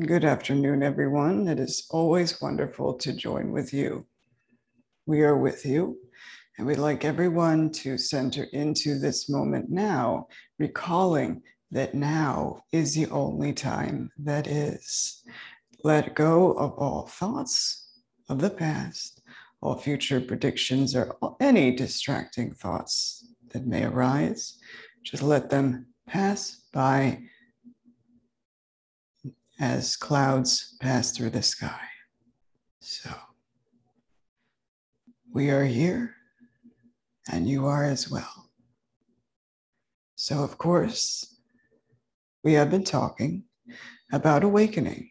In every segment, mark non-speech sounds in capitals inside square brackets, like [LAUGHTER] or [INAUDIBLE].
Good afternoon, everyone. It is always wonderful to join with you. We are with you, and we'd like everyone to center into this moment now, recalling that now is the only time that is. Let go of all thoughts of the past, all future predictions, or any distracting thoughts that may arise. Just let them pass by as clouds pass through the sky. So we are here and you are as well. So, of course, we have been talking about awakening,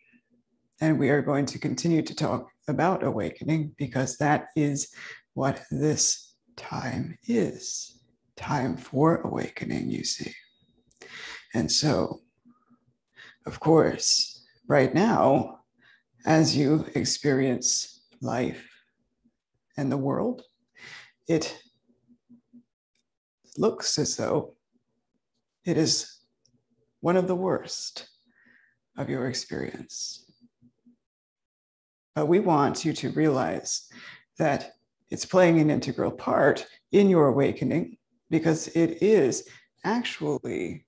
and we are going to continue to talk about awakening because that is what this time is time for awakening, you see. And so, of course, right now as you experience life and the world. It looks as though it is one of the worst of your experience. But we want you to realize that it's playing an integral part in your awakening because it is actually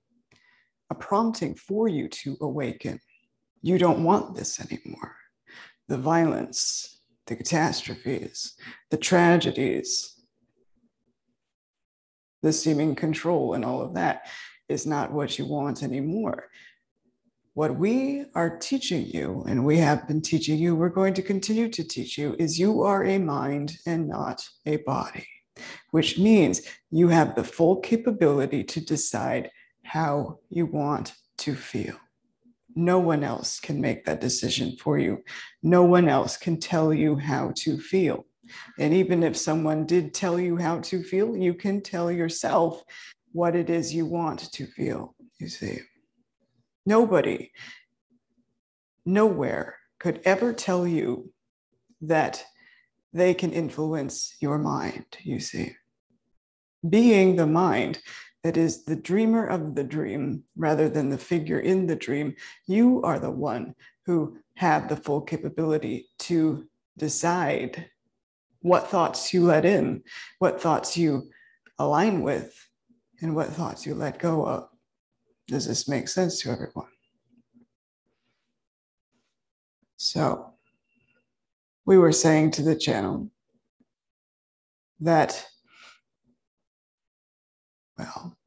a prompting for you to awaken you don't want this anymore. The violence, the catastrophes, the tragedies, the seeming control, and all of that is not what you want anymore. What we are teaching you, and we have been teaching you, we're going to continue to teach you, is you are a mind and not a body, which means you have the full capability to decide how you want to feel. No one else can make that decision for you. No one else can tell you how to feel. And even if someone did tell you how to feel, you can tell yourself what it is you want to feel, you see. Nobody, nowhere could ever tell you that they can influence your mind, you see. Being the mind that is the dreamer of the dream rather than the figure in the dream, you are the one who have the full capability to decide what thoughts you let in, what thoughts you align with, and what thoughts you let go of. Does this make sense to everyone? So, we were saying to the channel that well,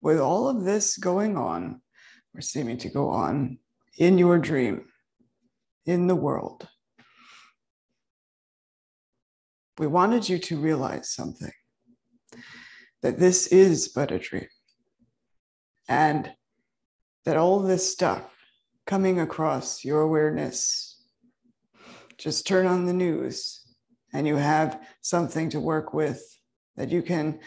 with all of this going on, or seeming to go on in your dream, in the world, we wanted you to realize something that this is but a dream. And that all this stuff coming across your awareness, just turn on the news and you have something to work with that you can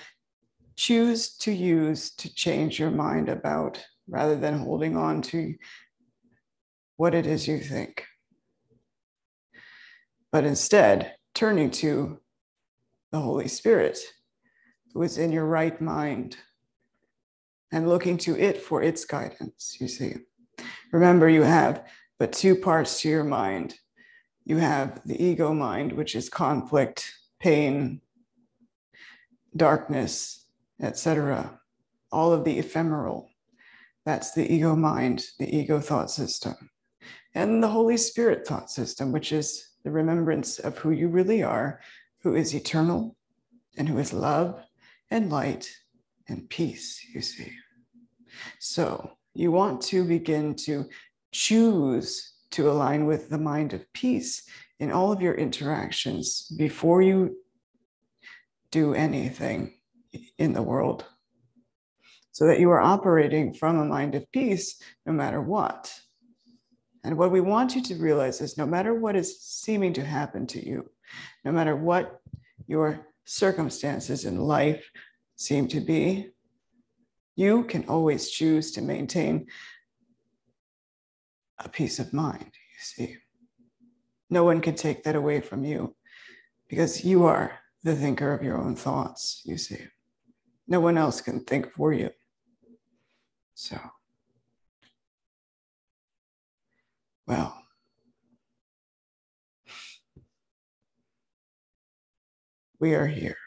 choose to use to change your mind about rather than holding on to what it is you think. But instead, turning to the Holy Spirit, who is in your right mind, and looking to it for its guidance, you see. Remember, you have but two parts to your mind you have the ego mind, which is conflict, pain, darkness, etc. All of the ephemeral. That's the ego mind, the ego thought system. And the Holy Spirit thought system, which is the remembrance of who you really are, who is eternal and who is love and light and peace, you see. So you want to begin to choose to align with the mind of peace in all of your interactions before you do anything in the world. So that you are operating from a mind of peace no matter what. And what we want you to realize is no matter what is seeming to happen to you, no matter what your circumstances in life seem to be, you can always choose to maintain a peace of mind, you see. No one can take that away from you because you are the thinker of your own thoughts, you see. No one else can think for you. So, well, we are here.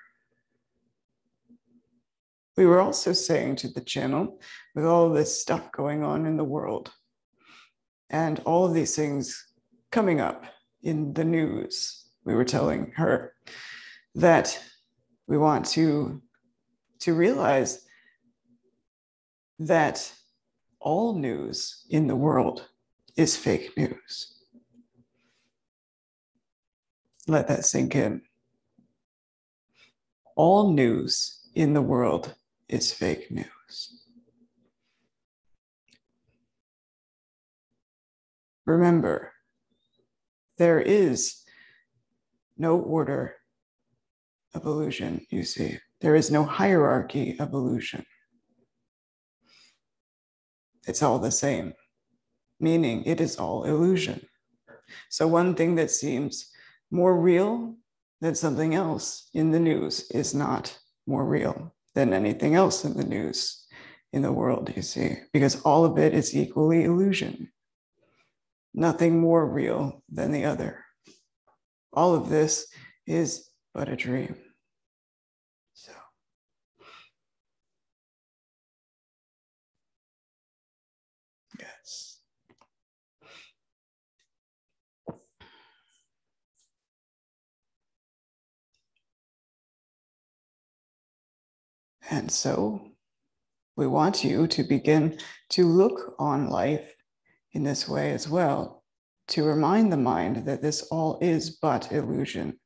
We were also saying to the channel, with all this stuff going on in the world and all of these things coming up in the news, we were telling her that we want to, to realize that all news in the world is fake news. Let that sink in. All news in the world is fake news. Remember, there is no order of illusion, you see. There is no hierarchy of illusion. It's all the same, meaning it is all illusion. So, one thing that seems more real than something else in the news is not more real than anything else in the news in the world, you see, because all of it is equally illusion. Nothing more real than the other. All of this is but a dream. So, yes. And so we want you to begin to look on life in this way as well, to remind the mind that this all is but illusion.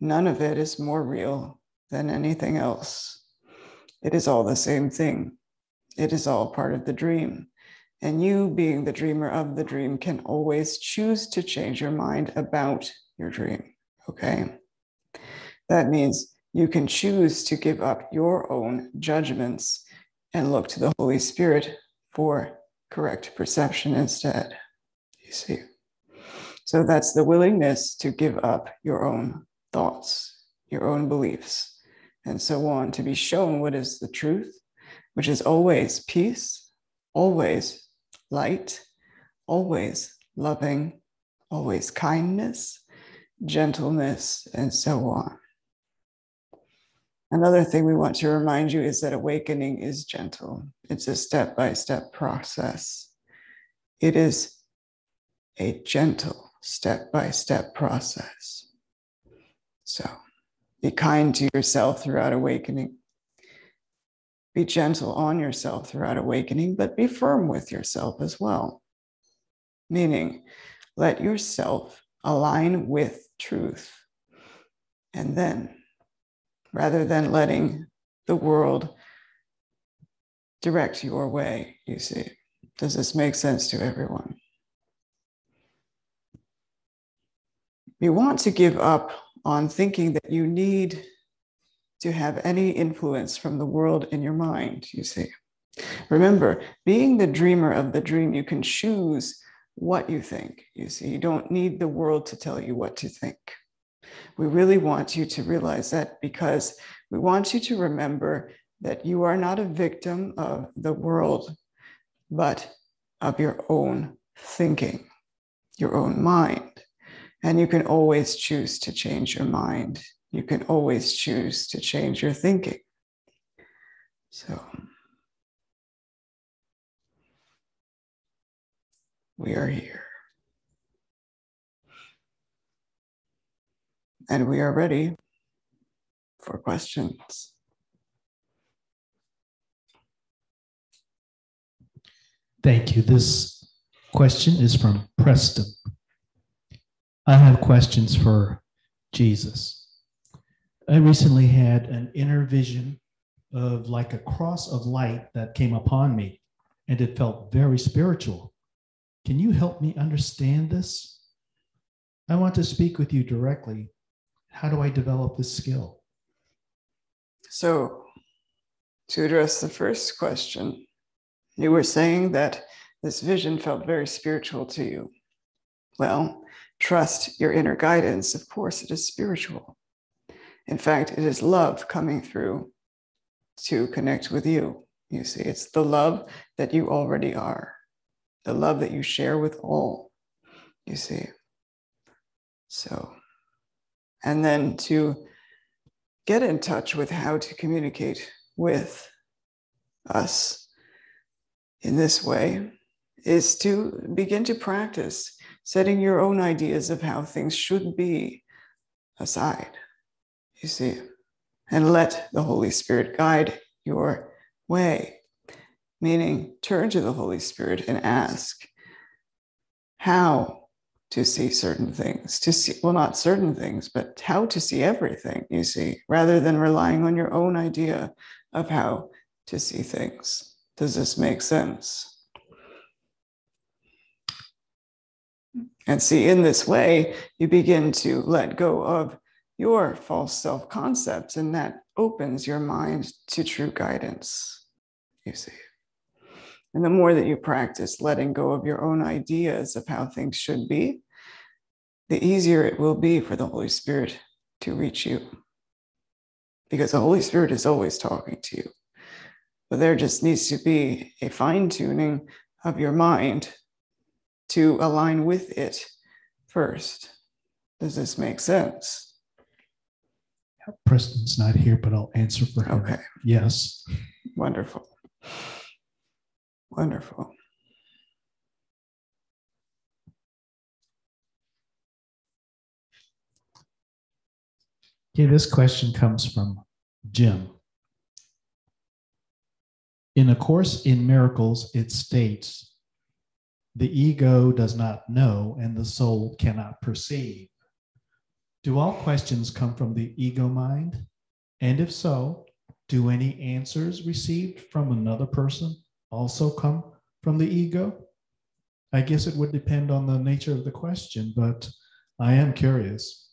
None of it is more real than anything else. It is all the same thing. It is all part of the dream. And you, being the dreamer of the dream, can always choose to change your mind about your dream. Okay. That means you can choose to give up your own judgments and look to the Holy Spirit for correct perception instead. You see? So that's the willingness to give up your own thoughts, your own beliefs, and so on, to be shown what is the truth, which is always peace, always light, always loving, always kindness, gentleness, and so on. Another thing we want to remind you is that awakening is gentle. It's a step by step process. It is a gentle step by step process. So be kind to yourself throughout awakening. Be gentle on yourself throughout awakening, but be firm with yourself as well. Meaning, let yourself align with truth. And then rather than letting the world direct your way, you see. Does this make sense to everyone? You want to give up on thinking that you need to have any influence from the world in your mind, you see. Remember, being the dreamer of the dream, you can choose what you think. You see, you don't need the world to tell you what to think. We really want you to realize that because we want you to remember that you are not a victim of the world, but of your own thinking, your own mind. And you can always choose to change your mind. You can always choose to change your thinking. So, we are here. And we are ready for questions. Thank you. This question is from Preston. I have questions for Jesus. I recently had an inner vision of like a cross of light that came upon me, and it felt very spiritual. Can you help me understand this? I want to speak with you directly how do I develop this skill? So, to address the first question, you were saying that this vision felt very spiritual to you. Well, trust your inner guidance. Of course, it is spiritual. In fact, it is love coming through to connect with you. You see, it's the love that you already are, the love that you share with all. You see. So, and then to get in touch with how to communicate with us in this way is to begin to practice setting your own ideas of how things should be aside, you see, and let the Holy Spirit guide your way. Meaning, turn to the Holy Spirit and ask how to see certain things, to see, well, not certain things, but how to see everything, you see, rather than relying on your own idea of how to see things. Does this make sense? And see, in this way, you begin to let go of your false self concepts, and that opens your mind to true guidance, you see. And the more that you practice letting go of your own ideas of how things should be, the easier it will be for the Holy Spirit to reach you. Because the Holy Spirit is always talking to you. But there just needs to be a fine tuning of your mind to align with it first. Does this make sense? Preston's not here, but I'll answer for him. Okay. Yes. Wonderful. Wonderful. Okay, this question comes from Jim. In A Course in Miracles, it states, the ego does not know and the soul cannot perceive. Do all questions come from the ego mind? And if so, do any answers received from another person also come from the ego? I guess it would depend on the nature of the question, but I am curious.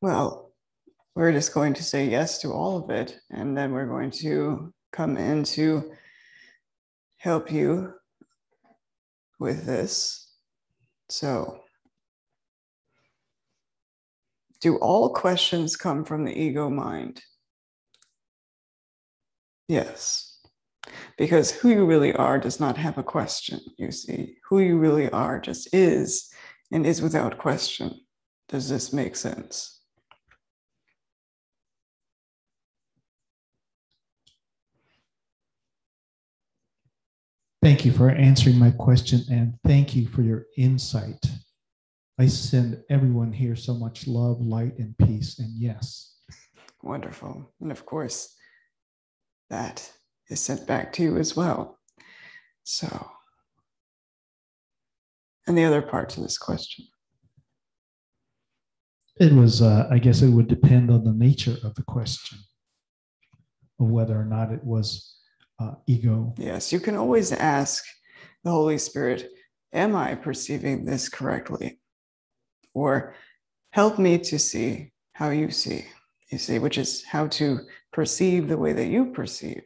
Well, we're just going to say yes to all of it, and then we're going to come in to help you with this. So, do all questions come from the ego mind? Yes because who you really are does not have a question, you see. Who you really are just is and is without question. Does this make sense? Thank you for answering my question and thank you for your insight. I send everyone here so much love, light, and peace. And yes. Wonderful. And of course, that is sent back to you as well. So, and the other parts of this question? It was, uh, I guess it would depend on the nature of the question, of whether or not it was uh, ego. Yes, you can always ask the Holy Spirit, Am I perceiving this correctly? Or help me to see how you see, you see, which is how to perceive the way that you perceive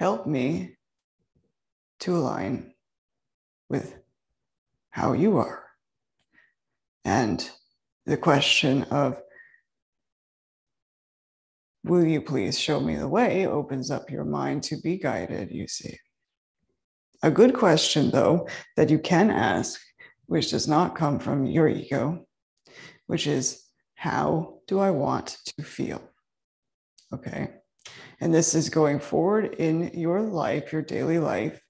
help me to align with how you are. And the question of, will you please show me the way, opens up your mind to be guided, you see. A good question, though, that you can ask, which does not come from your ego, which is, how do I want to feel? Okay. And this is going forward in your life, your daily life,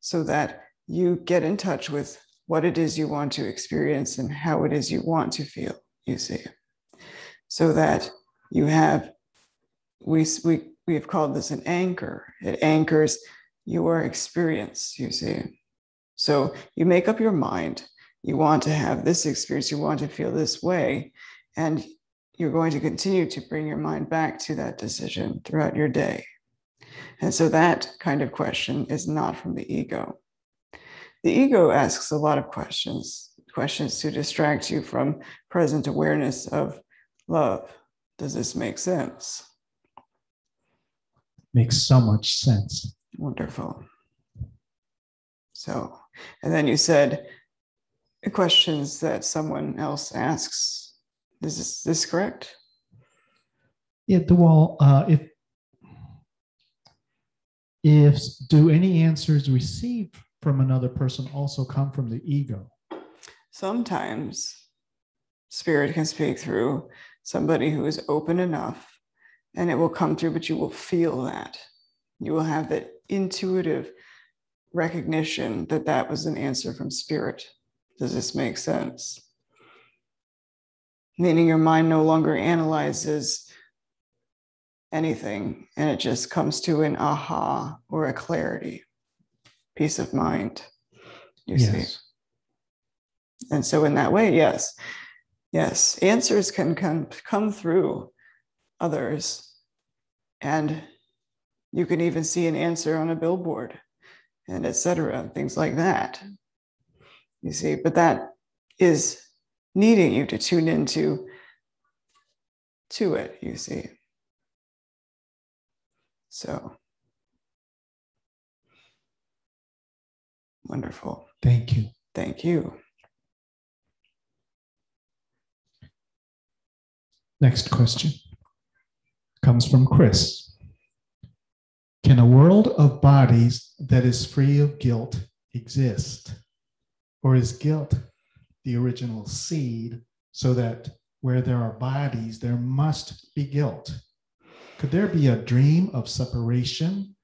so that you get in touch with what it is you want to experience and how it is you want to feel, you see. So that you have, we, we, we have called this an anchor. It anchors your experience, you see. So you make up your mind. You want to have this experience, you want to feel this way. And you're going to continue to bring your mind back to that decision throughout your day. And so that kind of question is not from the ego. The ego asks a lot of questions, questions to distract you from present awareness of love. Does this make sense? Makes so much sense. Wonderful. So, and then you said questions that someone else asks is this, this correct? Yeah, the wall. Uh, if if do any answers received from another person also come from the ego? Sometimes spirit can speak through somebody who is open enough and it will come through, but you will feel that. You will have that intuitive recognition that that was an answer from spirit. Does this make sense? Meaning your mind no longer analyzes anything and it just comes to an aha or a clarity, peace of mind. You yes. see? And so, in that way, yes, yes, answers can come, come through others. And you can even see an answer on a billboard and etc. things like that. You see, but that is needing you to tune into to it, you see. So wonderful. Thank you. Thank you. Next question comes from Chris. Can a world of bodies that is free of guilt exist? Or is guilt the original seed so that where there are bodies, there must be guilt? Could there be a dream of separation,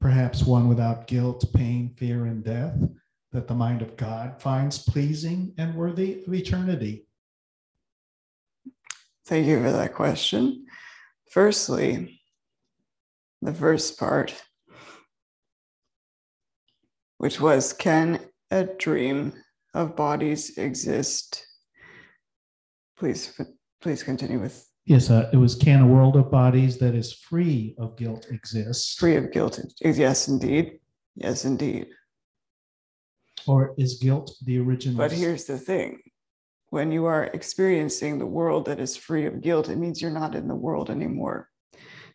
perhaps one without guilt, pain, fear, and death, that the mind of God finds pleasing and worthy of eternity? Thank you for that question. Firstly, the first part, which was Can a dream of bodies exist? Please, please continue with. Yes, uh, it was Can a world of bodies that is free of guilt exist? Free of guilt. Yes, indeed. Yes, indeed. Or is guilt the original? But here's the thing when you are experiencing the world that is free of guilt, it means you're not in the world anymore.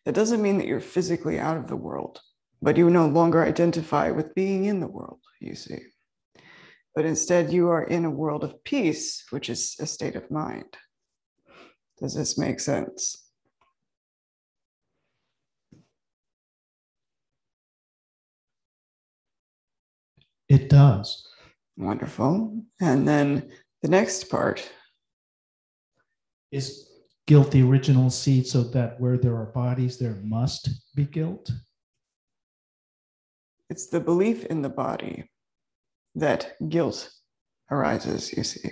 That doesn't mean that you're physically out of the world, but you no longer identify with being in the world, you see. But instead, you are in a world of peace, which is a state of mind. Does this make sense? It does. Wonderful. And then the next part is guilt the original seed so that where there are bodies, there must be guilt? It's the belief in the body that guilt arises, you see.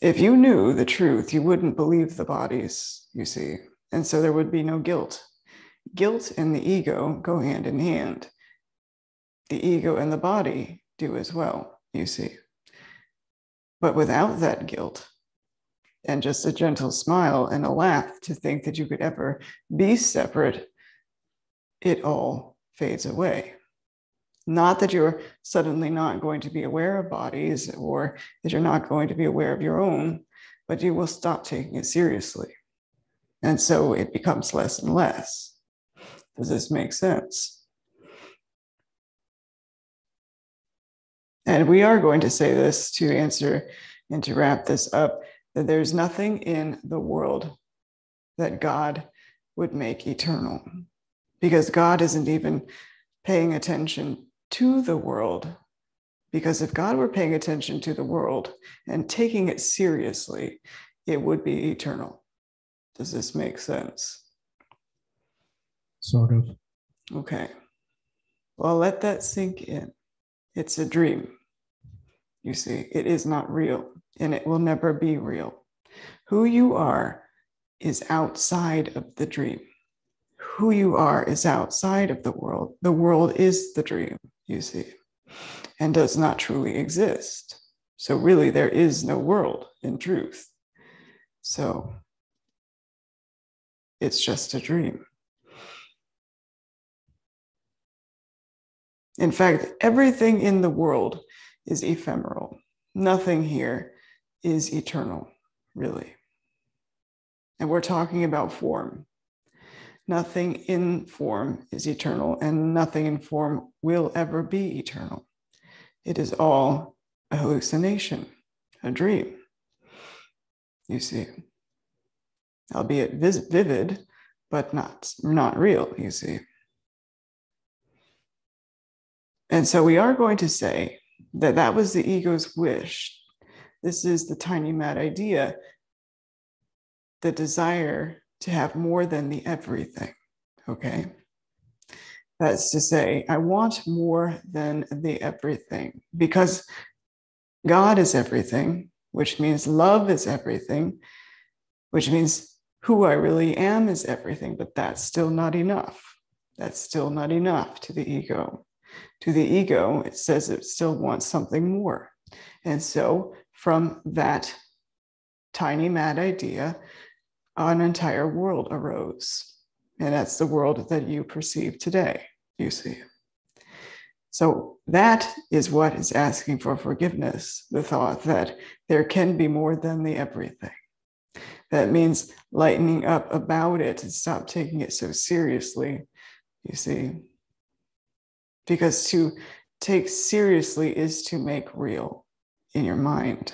If you knew the truth, you wouldn't believe the bodies, you see, and so there would be no guilt. Guilt and the ego go hand in hand. The ego and the body do as well, you see. But without that guilt and just a gentle smile and a laugh to think that you could ever be separate, it all fades away. Not that you're suddenly not going to be aware of bodies or that you're not going to be aware of your own, but you will stop taking it seriously. And so it becomes less and less. Does this make sense? And we are going to say this to answer and to wrap this up that there's nothing in the world that God would make eternal because God isn't even paying attention to the world. Because if God were paying attention to the world and taking it seriously, it would be eternal. Does this make sense? Sort of. Okay. Well, let that sink in. It's a dream. You see, it is not real and it will never be real. Who you are is outside of the dream. Who you are is outside of the world. The world is the dream, you see, and does not truly exist. So, really, there is no world in truth. So, it's just a dream. In fact, everything in the world is ephemeral. Nothing here is eternal, really. And we're talking about form. Nothing in form is eternal, and nothing in form will ever be eternal. It is all a hallucination, a dream. You see, albeit vivid, but not, not real, you see. And so we are going to say that that was the ego's wish. This is the tiny mad idea, the desire to have more than the everything. Okay. That's to say, I want more than the everything because God is everything, which means love is everything, which means who I really am is everything, but that's still not enough. That's still not enough to the ego. To the ego, it says it still wants something more. And so, from that tiny mad idea, an entire world arose. And that's the world that you perceive today, you see. So that is what is asking for forgiveness the thought that there can be more than the everything. That means lightening up about it and stop taking it so seriously, you see. Because to take seriously is to make real in your mind.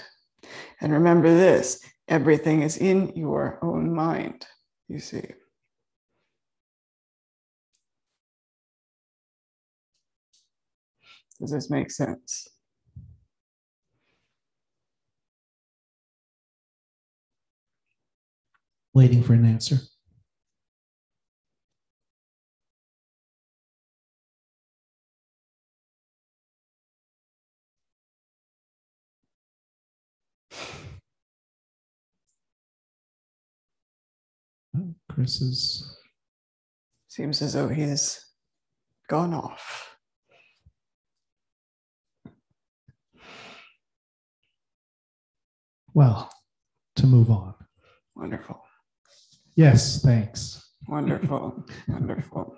And remember this everything is in your own mind, you see. Does this make sense? Waiting for an answer. Is. Seems as though he's gone off. Well, to move on. Wonderful. Yes, thanks. Wonderful. [LAUGHS] Wonderful.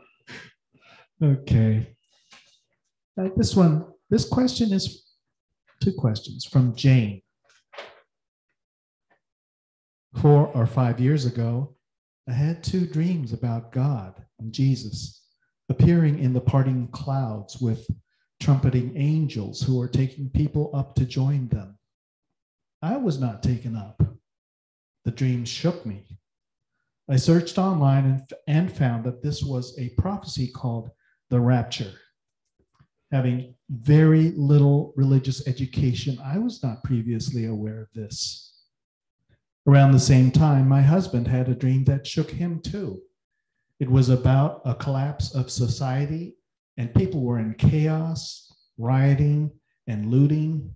Okay. Uh, this one, this question is two questions from Jane. Four or five years ago, I had two dreams about God and Jesus appearing in the parting clouds with trumpeting angels who are taking people up to join them. I was not taken up. The dream shook me. I searched online and, and found that this was a prophecy called the rapture. Having very little religious education, I was not previously aware of this. Around the same time, my husband had a dream that shook him too. It was about a collapse of society, and people were in chaos, rioting, and looting.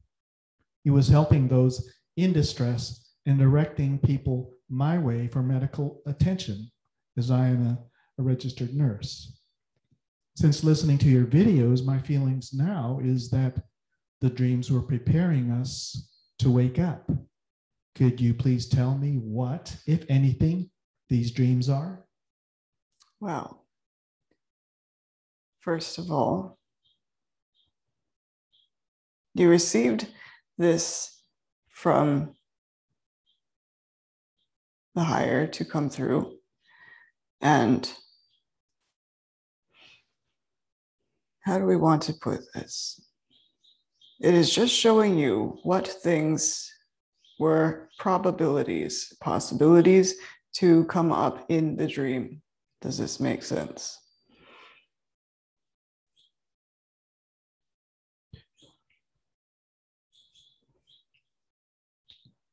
He was helping those in distress and directing people my way for medical attention, as I am a, a registered nurse. Since listening to your videos, my feelings now is that the dreams were preparing us to wake up. Could you please tell me what, if anything, these dreams are? Well, first of all, you received this from the higher to come through. And how do we want to put this? It is just showing you what things were probabilities, possibilities to come up in the dream. Does this make sense?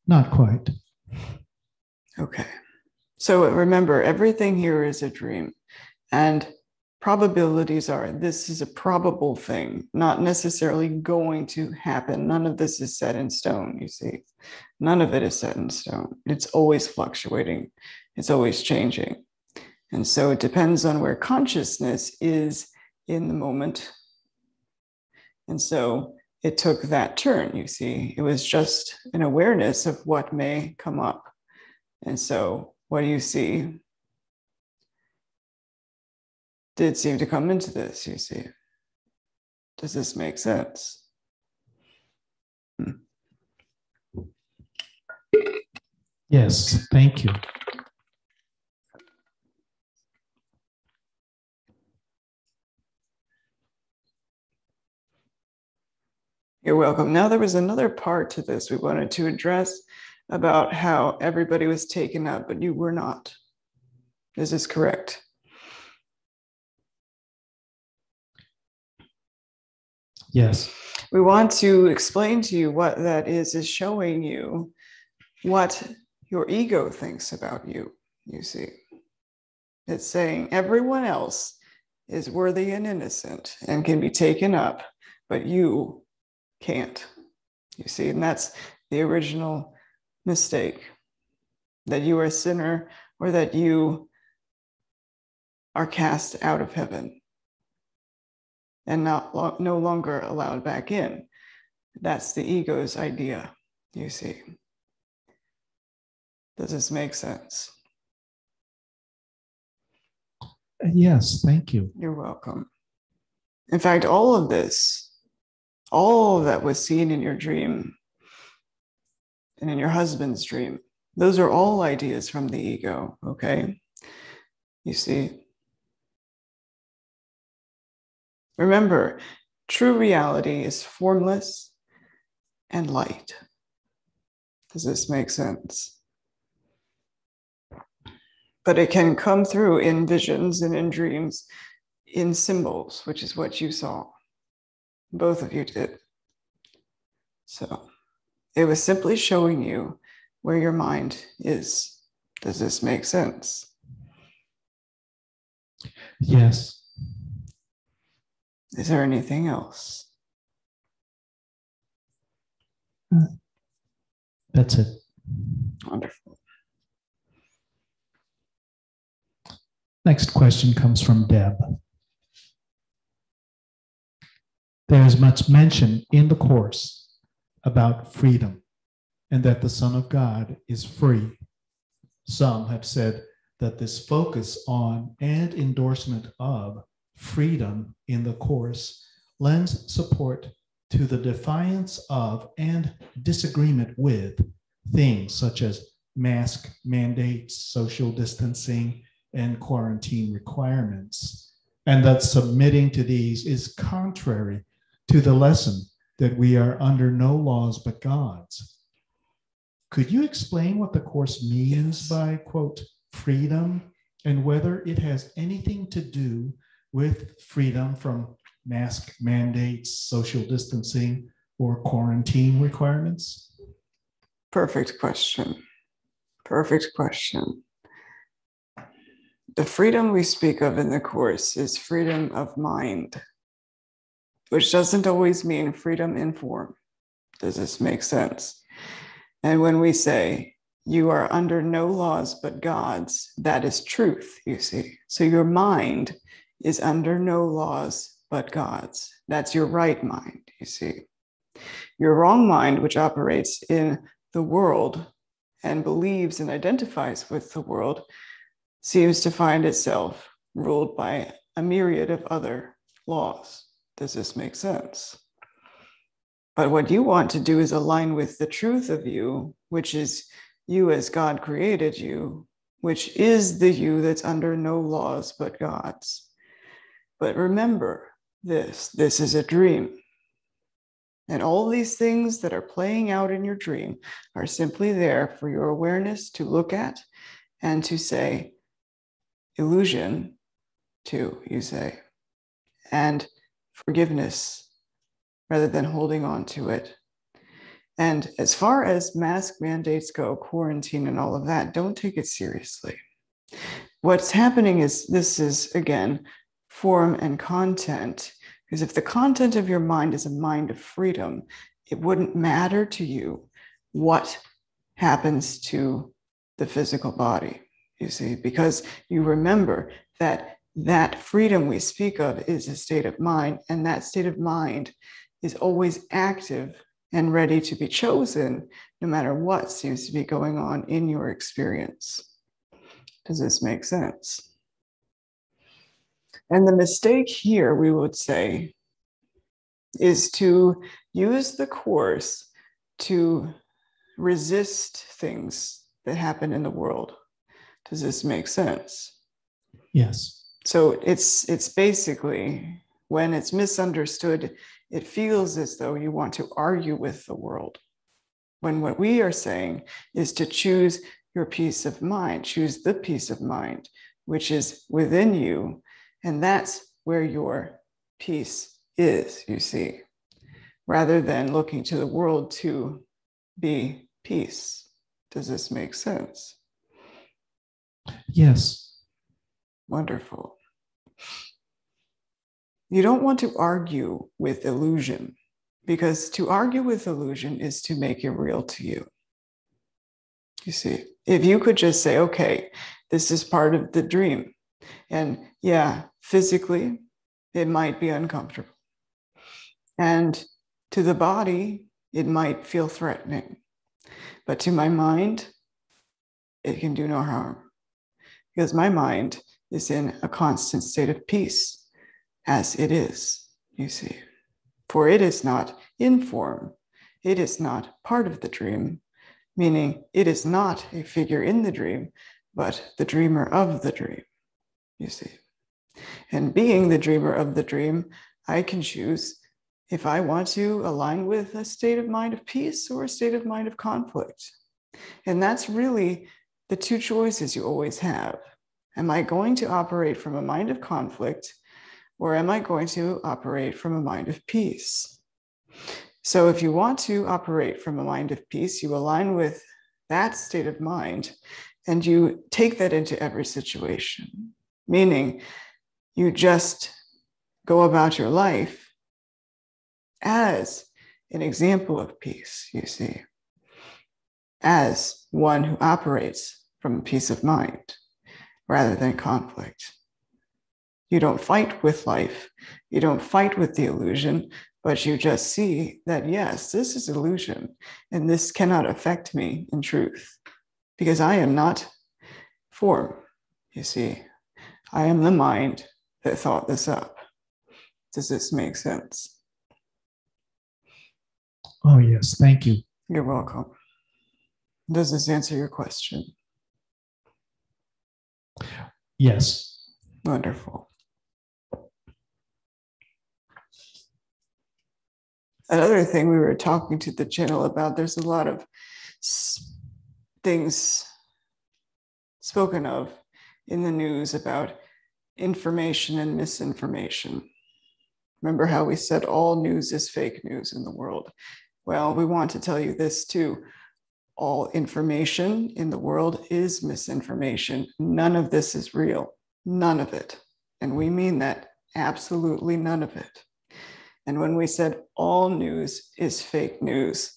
Not quite. Okay. So remember, everything here is a dream. And probabilities are this is a probable thing, not necessarily going to happen. None of this is set in stone, you see. None of it is set in stone. It's always fluctuating, it's always changing. And so it depends on where consciousness is in the moment. And so it took that turn, you see. It was just an awareness of what may come up. And so, what do you see? Did seem to come into this, you see. Does this make sense? Hmm. Yes, thank you. You're welcome. Now, there was another part to this we wanted to address about how everybody was taken up, but you were not. Is this correct? Yes. We want to explain to you what that is, is showing you what your ego thinks about you, you see. It's saying everyone else is worthy and innocent and can be taken up, but you can't. You see, and that's the original mistake that you are a sinner or that you are cast out of heaven and not lo- no longer allowed back in. That's the ego's idea, you see. Does this make sense? Yes, thank you. You're welcome. In fact, all of this, all that was seen in your dream and in your husband's dream, those are all ideas from the ego, okay? You see? Remember, true reality is formless and light. Does this make sense? But it can come through in visions and in dreams, in symbols, which is what you saw. Both of you did. So it was simply showing you where your mind is. Does this make sense? Yes. Is there anything else? That's it. Wonderful. Next question comes from Deb. There is much mention in the Course about freedom and that the Son of God is free. Some have said that this focus on and endorsement of freedom in the Course lends support to the defiance of and disagreement with things such as mask mandates, social distancing, and quarantine requirements, and that submitting to these is contrary to the lesson that we are under no laws but God's. Could you explain what the Course means Yes. by, quote, freedom, and whether it has anything to do with freedom from mask mandates, social distancing, or quarantine requirements? Perfect question. Perfect question. The freedom we speak of in the Course is freedom of mind, which doesn't always mean freedom in form. Does this make sense? And when we say, you are under no laws but God's, that is truth, you see. So your mind is under no laws but God's. That's your right mind, you see. Your wrong mind, which operates in the world and believes and identifies with the world, seems to find itself ruled by a myriad of other laws. Does this make sense? But what you want to do is align with the truth of you, which is you as God created you, which is the you that's under no laws but God's. But remember this this is a dream. And all these things that are playing out in your dream are simply there for your awareness to look at and to say, illusion, too, you say, and forgiveness rather than holding on to it. And as far as mask mandates go, quarantine and all of that, don't take it seriously. What's happening is this is, again, form and content. Because if the content of your mind is a mind of freedom, it wouldn't matter to you what happens to the physical body, you see, because you remember that that freedom we speak of is a state of mind, and that state of mind is always active and ready to be chosen no matter what seems to be going on in your experience. Does this make sense? And the mistake here, we would say, is to use the course to resist things that happen in the world. Does this make sense? Yes. So it's it's basically when it's misunderstood, it feels as though you want to argue with the world. When what we are saying is to choose your peace of mind, choose the peace of mind, which is within you. And that's where your peace is, you see. rather than looking to the world to be peace. Does this make sense? Yes. Wonderful. You don't want to argue with illusion because to argue with illusion is to make it real to you. You see, if you could just say, okay, this is part of the dream. And yeah, physically, it might be uncomfortable. And to the body, it might feel threatening. But to my mind, it can do no harm because my mind is in a constant state of peace as it is, you see. For it is not in form, it is not part of the dream, meaning it is not a figure in the dream, but the dreamer of the dream, you see. And being the dreamer of the dream, I can choose if I want to align with a state of mind of peace or a state of mind of conflict. And that's really the two choices you always have. Am I going to operate from a mind of conflict or am I going to operate from a mind of peace? So, if you want to operate from a mind of peace, you align with that state of mind and you take that into every situation, meaning you just go about your life as an example of peace, you see, as one who operates from a peace of mind rather than conflict. You don't fight with life. You don't fight with the illusion, but you just see that, yes, this is illusion and this cannot affect me in truth because I am not form. You see, I am the mind that thought this up. Does this make sense? Oh, yes. Thank you. You're welcome. Does this answer your question? Yes. Wonderful. another thing we were talking to the channel about there's a lot of things spoken of in the news about information and misinformation remember how we said all news is fake news in the world well we want to tell you this too all information in the world is misinformation none of this is real none of it and we mean that absolutely none of it and when we said all news is fake news,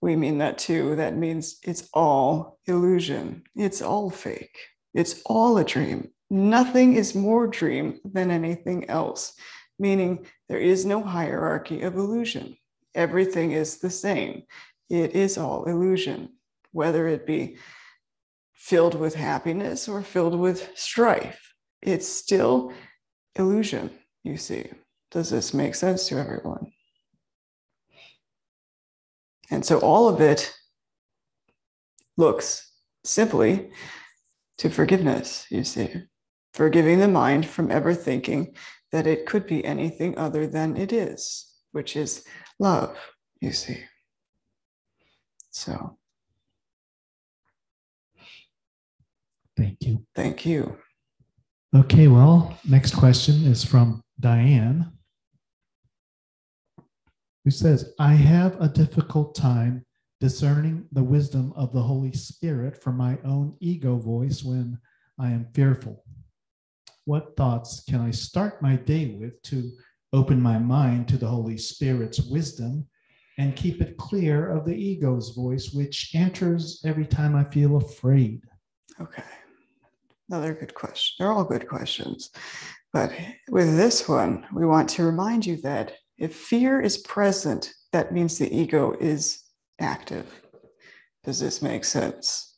we mean that too. That means it's all illusion, it's all fake, it's all a dream. Nothing is more dream than anything else, meaning there is no hierarchy of illusion. Everything is the same. It is all illusion, whether it be filled with happiness or filled with strife. It's still illusion, you see. Does this make sense to everyone? And so all of it looks simply to forgiveness, you see, forgiving the mind from ever thinking that it could be anything other than it is, which is love, you see. So. Thank you. Thank you. Okay, well, next question is from Diane who says, I have a difficult time discerning the wisdom of the Holy Spirit from my own ego voice when I am fearful. What thoughts can I start my day with to open my mind to the Holy Spirit's wisdom and keep it clear of the ego's voice, which enters every time I feel afraid? Okay. Another good question. They're all good questions. But with this one, we want to remind you that if fear is present, that means the ego is active. Does this make sense?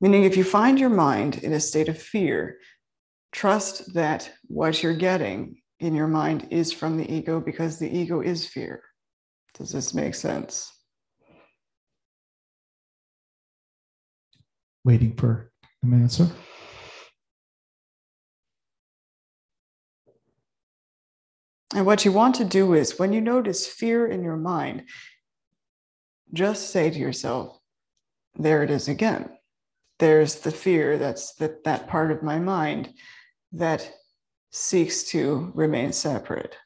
Meaning, if you find your mind in a state of fear, trust that what you're getting in your mind is from the ego because the ego is fear. Does this make sense? Waiting for an answer. And what you want to do is when you notice fear in your mind, just say to yourself, there it is again. There's the fear, that's the, that part of my mind that seeks to remain separate.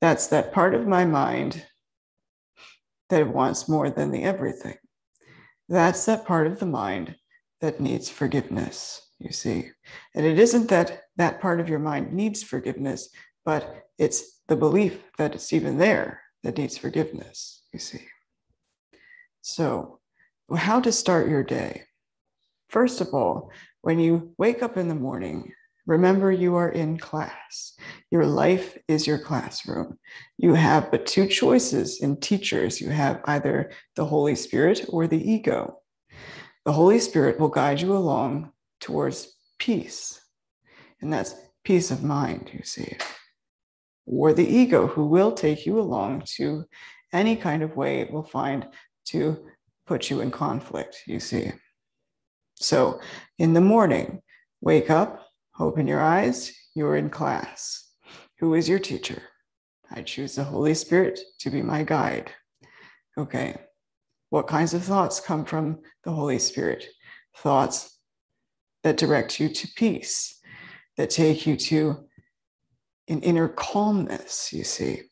That's that part of my mind that wants more than the everything. That's that part of the mind that needs forgiveness, you see. And it isn't that that part of your mind needs forgiveness, but it's the belief that it's even there that needs forgiveness, you see. So, how to start your day? First of all, when you wake up in the morning, remember you are in class. Your life is your classroom. You have but two choices in teachers you have either the Holy Spirit or the ego. The Holy Spirit will guide you along towards peace, and that's peace of mind, you see or the ego, who will take you along to any kind of way it will find to put you in conflict, you see. So in the morning, wake up, open your eyes, you're in class. Who is your teacher? I choose the Holy Spirit to be my guide. Okay. What kinds of thoughts come from the Holy Spirit? Thoughts that direct you to peace, that take you to an inner calmness, you see.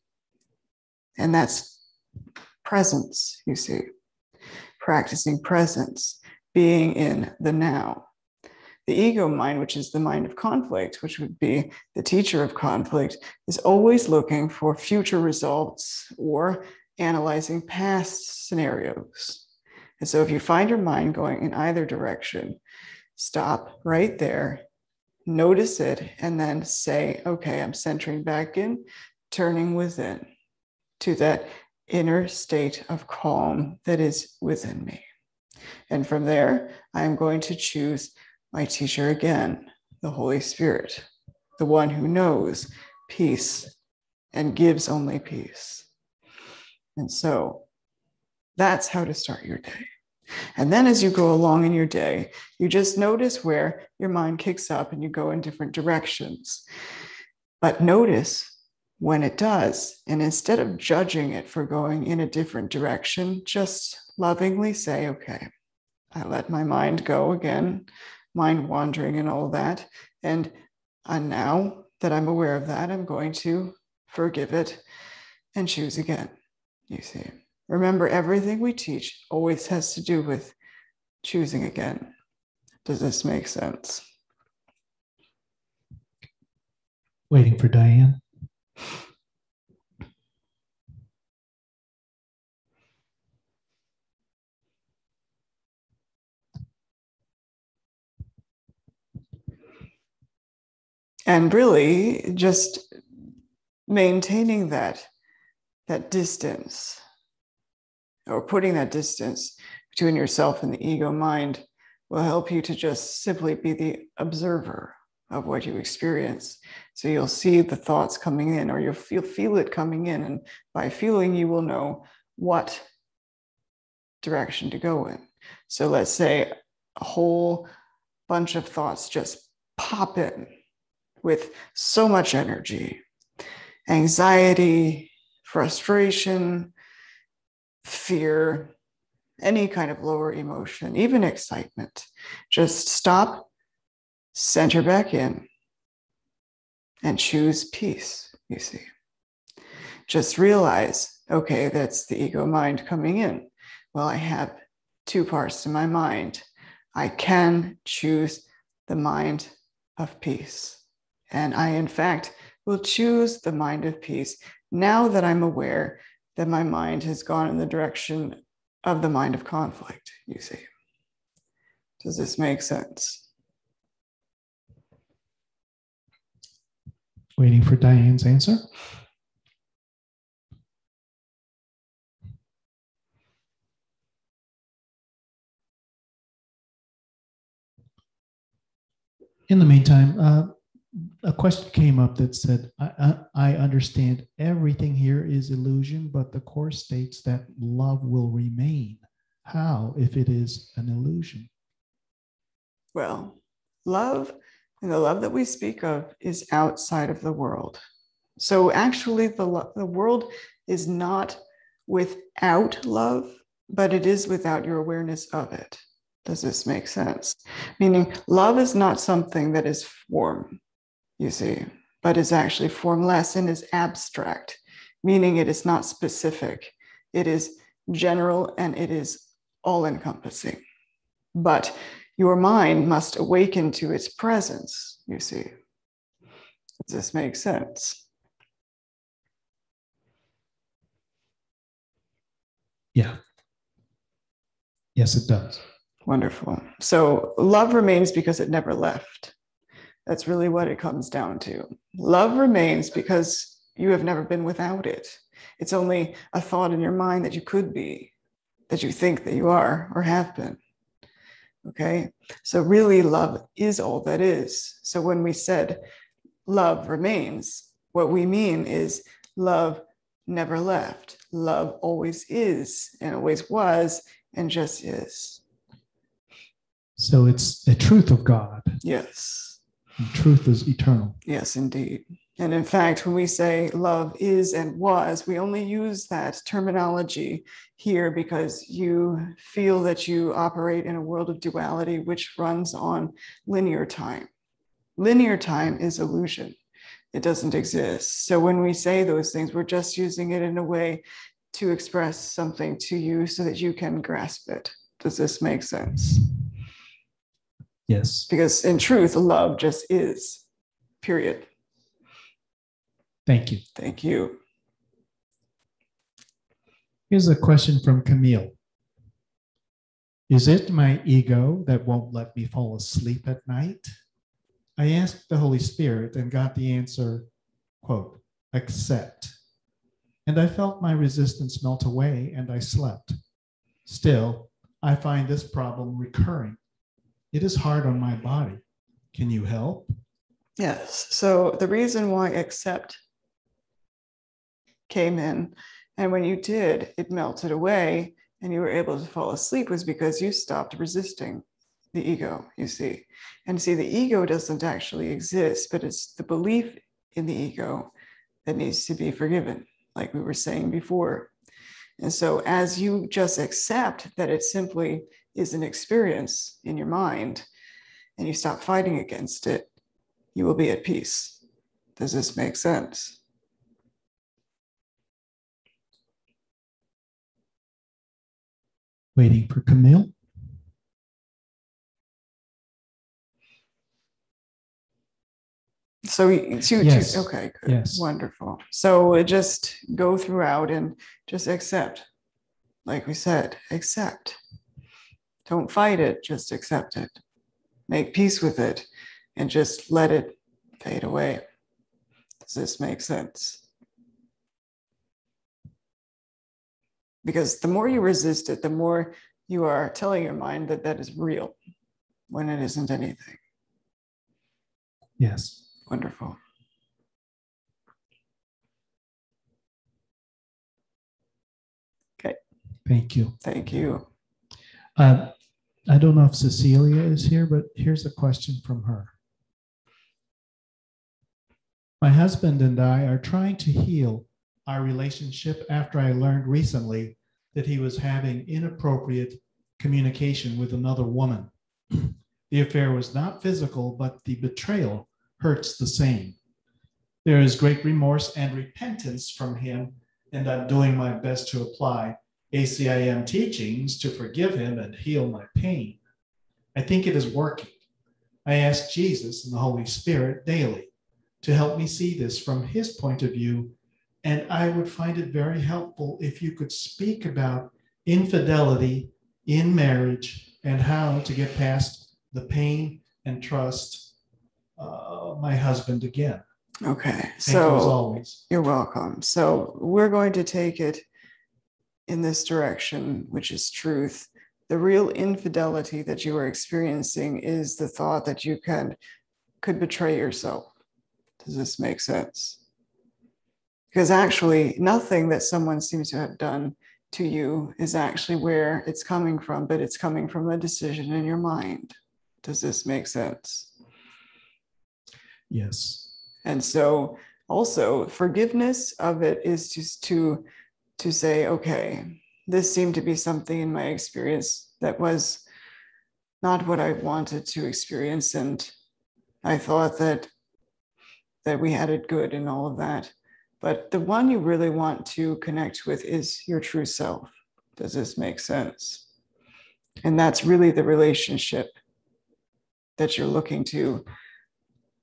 And that's presence, you see. Practicing presence, being in the now. The ego mind, which is the mind of conflict, which would be the teacher of conflict, is always looking for future results or analyzing past scenarios. And so if you find your mind going in either direction, stop right there notice it, and then say, okay, I'm centering back in, turning within to that inner state of calm that is within me. And from there, I am going to choose my teacher again, the Holy Spirit, the one who knows peace and gives only peace. And so that's how to start your day. And then as you go along in your day, you just notice where your mind kicks up and you go in different directions. But notice when it does. And instead of judging it for going in a different direction, just lovingly say, okay, I let my mind go again, mind wandering and all that. And, and now that I'm aware of that, I'm going to forgive it and choose again. You see. Remember, everything we teach always has to do with choosing again. Does this make sense? Waiting for Diane. And really just maintaining that that distance or putting that distance between yourself and the ego mind will help you to just simply be the observer of what you experience. So you'll see the thoughts coming in, or you'll feel, feel it coming in. And by feeling, you will know what direction to go in. So let's say a whole bunch of thoughts just pop in with so much energy, anxiety, frustration, fear, any kind of lower emotion, even excitement. Just stop, center back in, and choose peace, you see. Just realize, okay, that's the ego mind coming in. Well, I have two parts to my mind. I can choose the mind of peace. And I, in fact, will choose the mind of peace now that I'm aware that my mind has gone in the direction of the mind of conflict, you see. Does this make sense? Waiting for Diane's answer. In the meantime, uh, a question came up that said, I, I, I, understand everything here is illusion, but the Course states that love will remain. How if it is an illusion? Well, love and the love that we speak of is outside of the world. So actually, the, the world is not without love, but it is without your awareness of it. Does this make sense? Meaning, love is not something that is form you see, but is actually formless and is abstract, meaning it is not specific. It is general and it is all encompassing. But your mind must awaken to its presence, you see. Does this make sense? Yeah. Yes, it does. Wonderful. So love remains because it never left. That's really what it comes down to. Love remains because you have never been without it. It's only a thought in your mind that you could be, that you think that you are or have been. Okay. So, really, love is all that is. So, when we said love remains, what we mean is love never left. Love always is and always was and just is. So, it's the truth of God. Yes. Truth is eternal. Yes, indeed. And in fact, when we say love is and was, we only use that terminology here because you feel that you operate in a world of duality which runs on linear time. Linear time is illusion, it doesn't exist. So when we say those things, we're just using it in a way to express something to you so that you can grasp it. Does this make sense? Yes. Because in truth, love just is, period. Thank you. Thank you. Here's a question from Camille. Is it my ego that won't let me fall asleep at night? I asked the Holy Spirit and got the answer, quote, accept. And I felt my resistance melt away and I slept. Still, I find this problem recurring. It is hard on my body. Can you help? Yes. So the reason why accept came in. And when you did, it melted away and you were able to fall asleep was because you stopped resisting the ego, you see. And see, the ego doesn't actually exist, but it's the belief in the ego that needs to be forgiven, like we were saying before. And so, as you just accept that it simply is an experience in your mind and you stop fighting against it, you will be at peace. Does this make sense? Waiting for Camille. So, you, so Yes. you, okay, good, Yes. wonderful. So just go throughout and just accept, like we said, accept. Don't fight it, just accept it. Make peace with it, and just let it fade away. Does this make sense? Because the more you resist it, the more you are telling your mind that that is real when it isn't anything. Yes. Wonderful. Okay. Thank you. Thank you. Uh, I don't know if Cecilia is here, but here's a question from her. My husband and I are trying to heal our relationship after I learned recently that he was having inappropriate communication with another woman. [CLEARS THROAT] the affair was not physical, but the betrayal hurts the same. There is great remorse and repentance from him, and I'm doing my best to apply ACIM teachings to forgive him and heal my pain. I think it is working. I ask Jesus and the Holy Spirit daily to help me see this from his point of view, and I would find it very helpful if you could speak about infidelity in marriage and how to get past the pain and trust uh, my husband again. Okay. Thank so you. You're welcome. So we're going to take it in this direction, which is truth. The real infidelity that you are experiencing is the thought that you can could betray yourself. Does this make sense? Because actually, nothing that someone seems to have done to you is actually where it's coming from, but it's coming from a decision in your mind. Does this make sense? Yes. And so also forgiveness of it is just to to say, okay, this seemed to be something in my experience that was not what I wanted to experience. And I thought that that we had it good and all of that. But the one you really want to connect with is your true self. Does this make sense? And that's really the relationship that you're looking to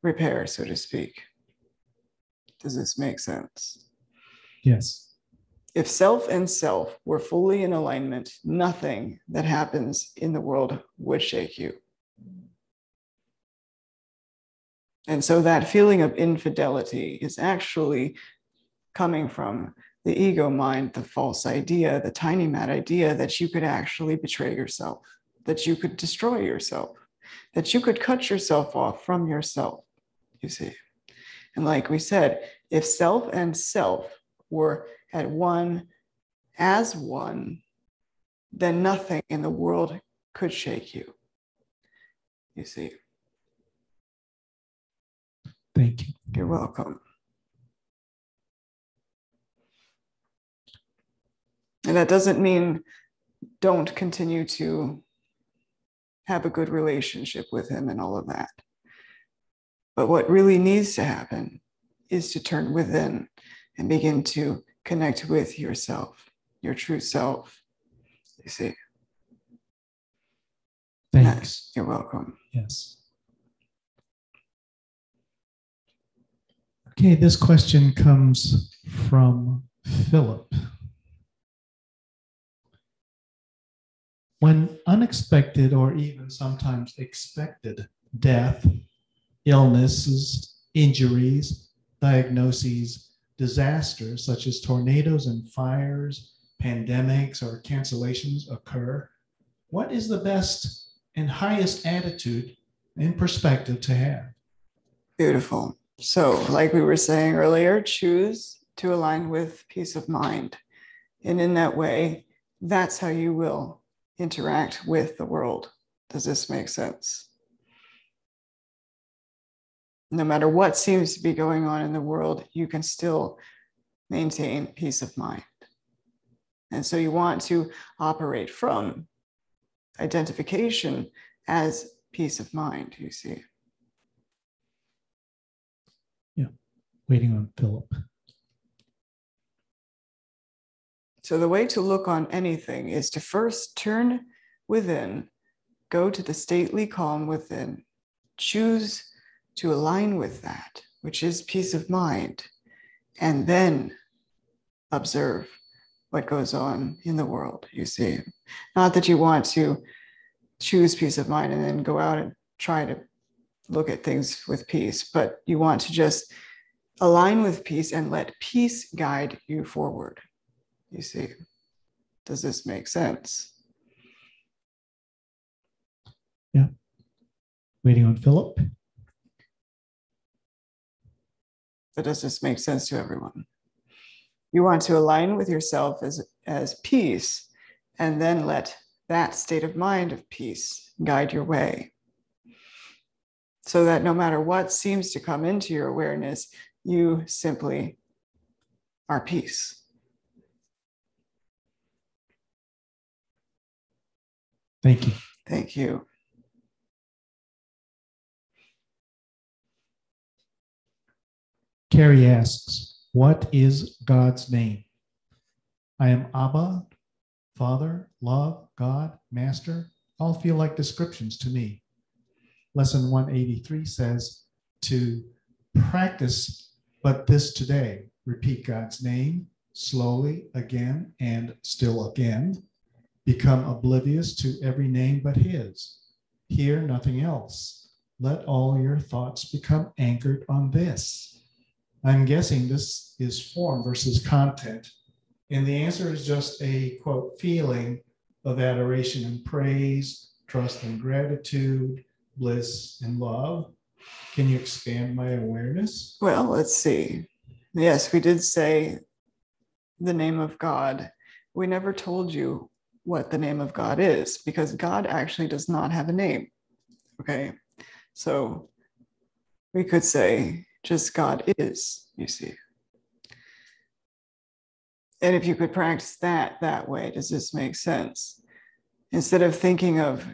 repair, so to speak. Does this make sense? Yes. If self and self were fully in alignment, nothing that happens in the world would shake you. And so that feeling of infidelity is actually coming from the ego mind, the false idea, the tiny mad idea that you could actually betray yourself, that you could destroy yourself, that you could cut yourself off from yourself, you see. And like we said, if self and self were at one as one, then nothing in the world could shake you. You see. Thank you. You're welcome. And that doesn't mean don't continue to have a good relationship with him and all of that. But what really needs to happen is to turn within and begin to connect with yourself, your true self. You see? Thanks. You're welcome. Yes. Okay, this question comes from Philip. When unexpected or even sometimes expected death, illnesses, injuries, diagnoses, disasters such as tornadoes and fires, pandemics, or cancellations occur, what is the best and highest attitude and perspective to have? Beautiful. So, like we were saying earlier, choose to align with peace of mind. And in that way, that's how you will interact with the world. Does this make sense? No matter what seems to be going on in the world, you can still maintain peace of mind. And so you want to operate from identification as peace of mind, you see. Yeah, waiting on Philip. So, the way to look on anything is to first turn within, go to the stately calm within, choose to align with that, which is peace of mind, and then observe what goes on in the world, you see. Not that you want to choose peace of mind and then go out and try to look at things with peace, but you want to just align with peace and let peace guide you forward. You see, does this make sense? Yeah. Waiting on Philip. But does this make sense to everyone? You want to align with yourself as, as peace and then let that state of mind of peace guide your way. So that no matter what seems to come into your awareness, you simply are peace. Thank you. Thank you. Carrie asks, What is God's name? I am Abba, Father, Love, God, Master. All feel like descriptions to me. Lesson 183 says to practice but this today. Repeat God's name slowly again and still again become oblivious to every name but his. Hear nothing else. Let all your thoughts become anchored on this. I'm guessing this is form versus content. And the answer is just a quote, feeling of adoration and praise, trust and gratitude, bliss and love. Can you expand my awareness? Well, let's see. Yes, we did say the name of God. We never told you what the name of God is because God actually does not have a name. Okay. So we could say just God is, you see. And if you could practice that that way, does this make sense? Instead of thinking of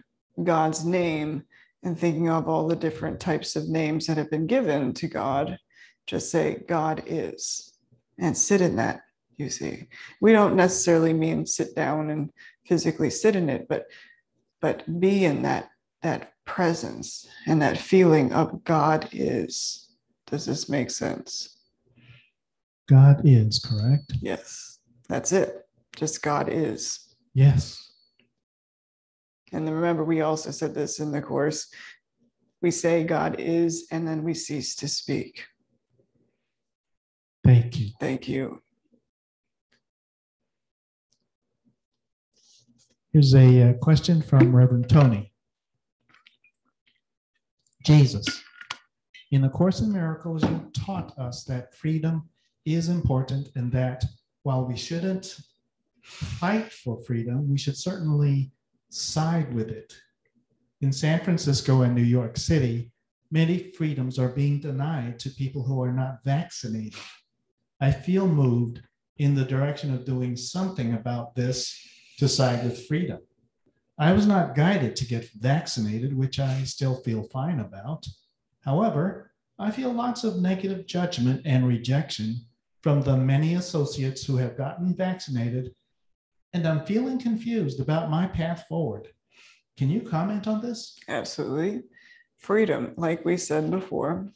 God's name and thinking of all the different types of names that have been given to God, just say God is and sit in that you see. We don't necessarily mean sit down and physically sit in it, but but be in that that presence and that feeling of God is. Does this make sense? God is, correct? Yes. That's it. Just God is. Yes. And then remember, we also said this in the course. We say God is, and then we cease to speak. Thank you. Thank you. Here's a uh, question from Reverend Tony. Jesus, in the Course in Miracles, you taught us that freedom is important and that while we shouldn't fight for freedom, we should certainly side with it. In San Francisco and New York City, many freedoms are being denied to people who are not vaccinated. I feel moved in the direction of doing something about this to side with freedom. I was not guided to get vaccinated, which I still feel fine about. However, I feel lots of negative judgment and rejection from the many associates who have gotten vaccinated, and I'm feeling confused about my path forward. Can you comment on this? Absolutely. Freedom, like we said before,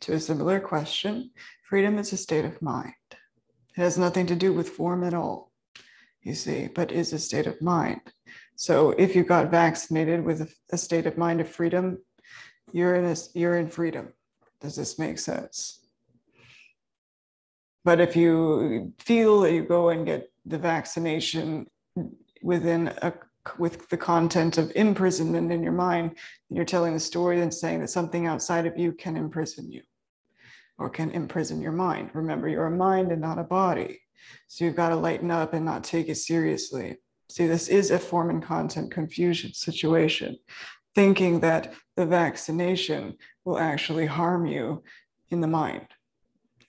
to a similar question, freedom is a state of mind. It has nothing to do with form at all, you see, but is a state of mind. So if you got vaccinated with a, state of mind of freedom, you're in a, you're in freedom. Does this make sense? But if you feel that you go and get the vaccination within a with the content of imprisonment in your mind, you're telling the story and saying that something outside of you can imprison you or can imprison your mind. Remember, you're a mind and not a body. So you've got to lighten up and not take it seriously. See, this is a form and content confusion situation, thinking that the vaccination will actually harm you in the mind.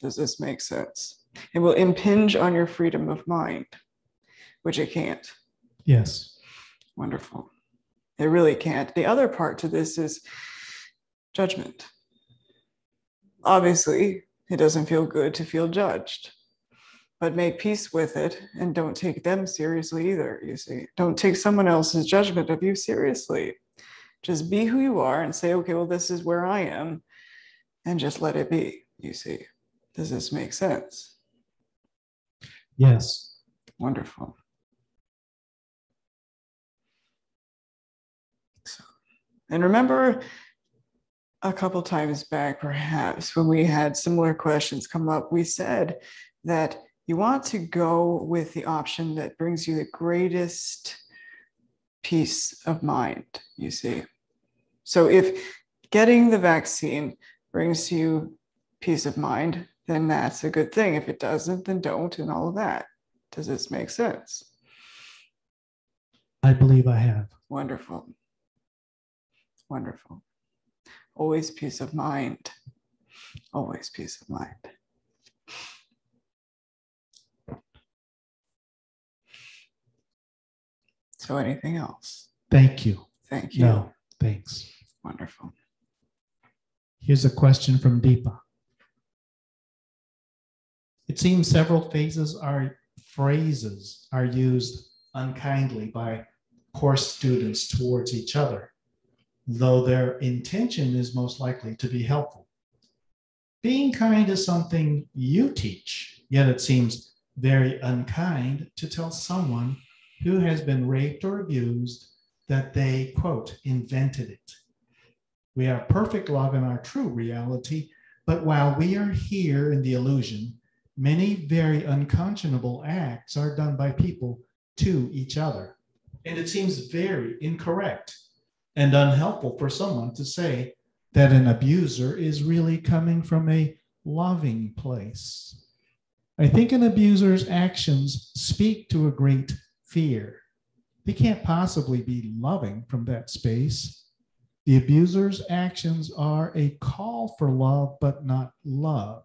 Does this make sense? It will impinge on your freedom of mind, which it can't. Yes. Wonderful. It really can't. The other part to this is judgment. Obviously, it doesn't feel good to feel judged, but make peace with it and don't take them seriously either. You see, don't take someone else's judgment of you seriously. Just be who you are and say, okay, well, this is where I am, and just let it be. You see, does this make sense? Yes. Wonderful. And remember a couple times back, perhaps, when we had similar questions come up, we said that you want to go with the option that brings you the greatest peace of mind, you see. So if getting the vaccine brings you peace of mind, then that's a good thing. If it doesn't, then don't, and all of that. Does this make sense? I believe I have. Wonderful. Wonderful. Always peace of mind. Always peace of mind. So, anything else? Thank you. Thank you. No, thanks. Wonderful. Here's a question from Deepa. It seems several phases are phrases are used unkindly by course students towards each other, though their intention is most likely to be helpful. Being kind is something you teach, yet it seems very unkind to tell someone who has been raped or abused that they, quote, invented it. We have perfect love in our true reality, but while we are here in the illusion, many very unconscionable acts are done by people to each other. And it seems very incorrect and unhelpful for someone to say that an abuser is really coming from a loving place. I think an abuser's actions speak to a great fear. They can't possibly be loving from that space. The abuser's actions are a call for love, but not love.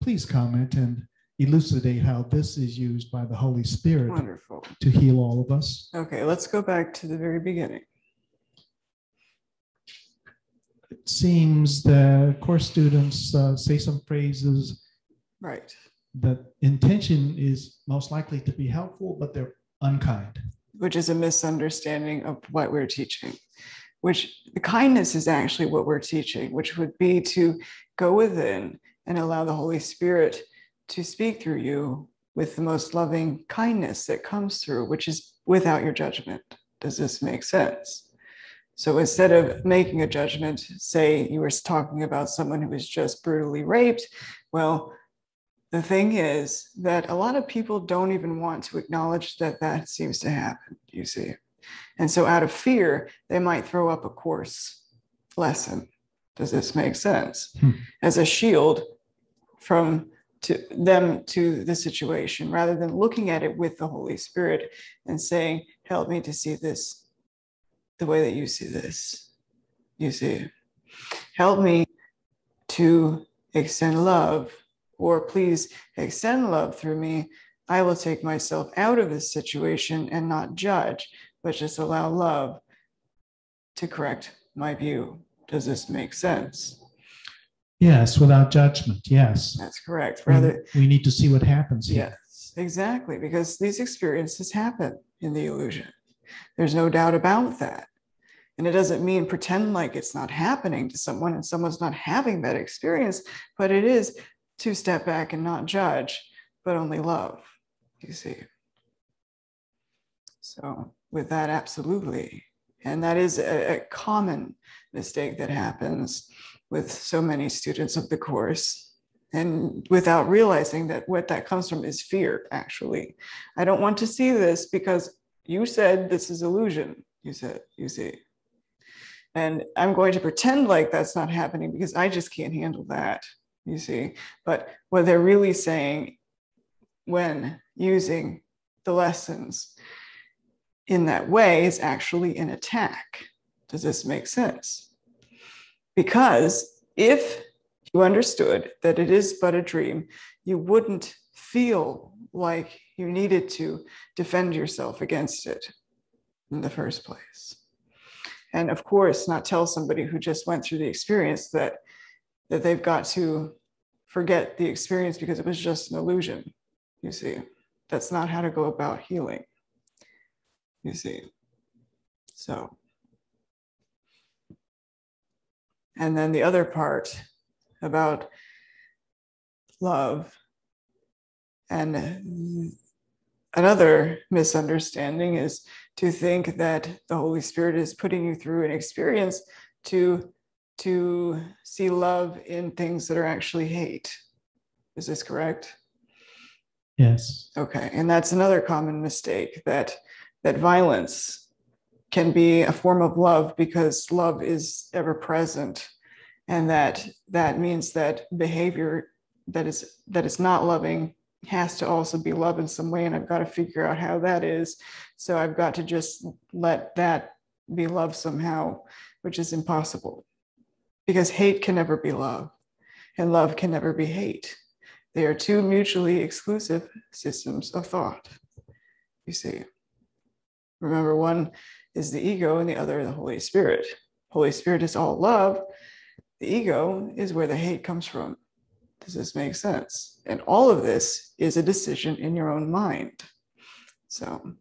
Please comment and elucidate how this is used by the Holy Spirit Wonderful. to heal all of us. Okay, let's go back to the very beginning. It seems that course students uh, say some phrases Right. the intention is most likely to be helpful, but they're unkind. which is a misunderstanding of what we're teaching. Which the kindness is actually what we're teaching, which would be to go within and allow the Holy Spirit to speak through you with the most loving kindness that comes through, which is without your judgment. Does this make sense? So instead of making a judgment, say you were talking about someone who was just brutally raped, well, the thing is that a lot of people don't even want to acknowledge that that seems to happen, you see. And so out of fear, they might throw up a course lesson. Does this make sense? Hmm. As a shield from to them to the situation rather than looking at it with the Holy Spirit and saying, Help me to see this the way that you see this. You see, help me to extend love, or please extend love through me. I will take myself out of this situation and not judge, but just allow love to correct my view. Does this make sense? Yes, without judgment. Yes. That's correct. We- Rather, we need to see what happens here. Yes, exactly, because these experiences happen in the illusion. There's no doubt about that. And it doesn't mean pretend like it's not happening to someone and someone's not having that experience, but it is to step back and not judge, but only love, you see. So, with that, absolutely. And that is a, a common mistake that happens with so many students of the course and without realizing that what that comes from is fear actually. I don't want to see this because you said this is illusion you said you see. And i'm going to pretend like that's not happening because i just can't handle that you see. But what they're really saying when using the lessons in that way is actually an attack does this make sense because if you understood that it is but a dream, you wouldn't feel like you needed to defend yourself against it in the first place. And of course, not tell somebody who just went through the experience that, that they've got to forget the experience because it was just an illusion. You see, that's not how to go about healing. You see. So, and then the other part about love and another misunderstanding is to think that the holy spirit is putting you through an experience to to see love in things that are actually hate is this correct Yes. okay and that's another common mistake that that violence can be a form of love because love is ever present. And that that means that behavior that is that is not loving has to also be love in some way. And i've got to figure out how that is. So i've got to just let that be love somehow which is impossible. Because hate can never be love and love can never be hate. They are two mutually exclusive systems of thought you see remember one is the ego and the other the holy spirit holy spirit is all love the ego is where the hate comes from. Does this make sense? And all of this is a decision in your own mind. So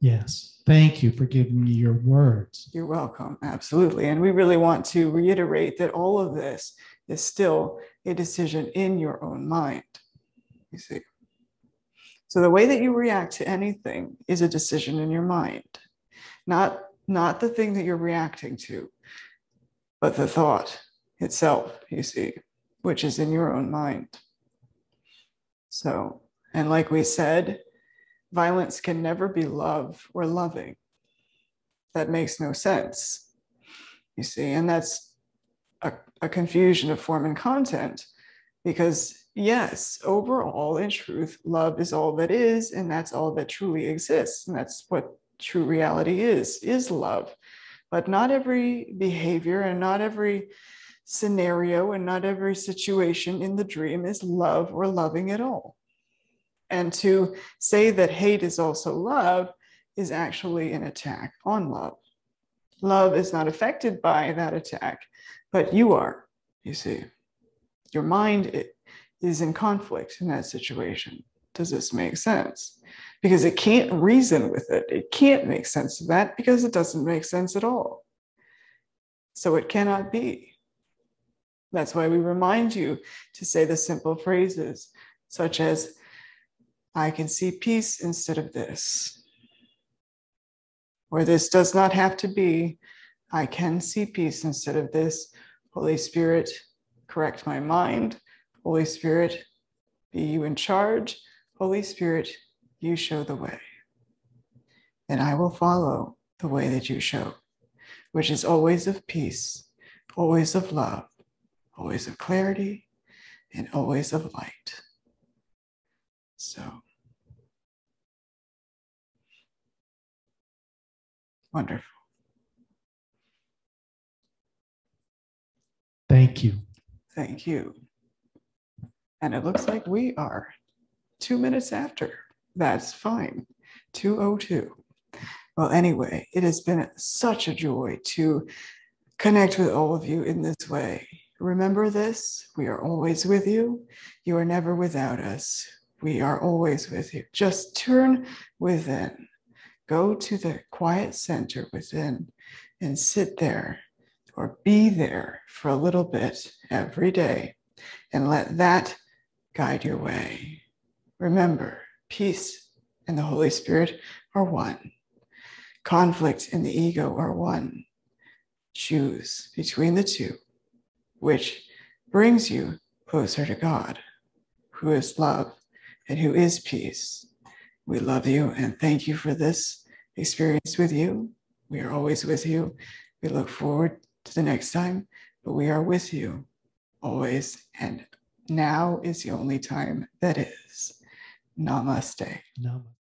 Yes. Thank you for giving me your words. you're welcome. Absolutely. And we really want to reiterate that all of this is still a decision in your own mind. You see. So the way that you react to anything is a decision in your mind, not, not the thing that you're reacting to, but the thought itself, you see, which is in your own mind. So, and like we said, violence can never be love or loving. That makes no sense, you see, and that's a, a confusion of form and content because, yes, overall, in truth, love is all that is, and that's all that truly exists. And that's what true reality is, is love. But not every behavior and not every scenario and not every situation in the dream is love or loving at all. And to say that hate is also love is actually an attack on love. Love is not affected by that attack, but you are, you see. Your mind is in conflict in that situation. Does this make sense? Because it can't reason with it. It can't make sense of that because it doesn't make sense at all. So it cannot be. That's why we remind you to say the simple phrases, such as, I can see peace instead of this. Or this does not have to be, I can see peace instead of this. Holy Spirit, correct my mind. Holy Spirit, be you in charge. Holy Spirit, you show the way. And I will follow the way that you show, which is always of peace, always of love, always of clarity, and always of light. So, wonderful. Thank you. Thank you. And it looks like we are two minutes after. That's fine. 202. Well, anyway, it has been such a joy to connect with all of you in this way. Remember this we are always with you. You are never without us. We are always with you. Just turn within, go to the quiet center within, and sit there or be there for a little bit every day and let that guide your way. Remember, peace and the Holy Spirit are one. Conflict and the ego are one. Choose between the two, which brings you closer to God, who is love and who is peace. We love you and thank you for this experience with you. We are always with you. We look forward to the next time, but we are with you always and now is the only time that is. Namaste. Namaste.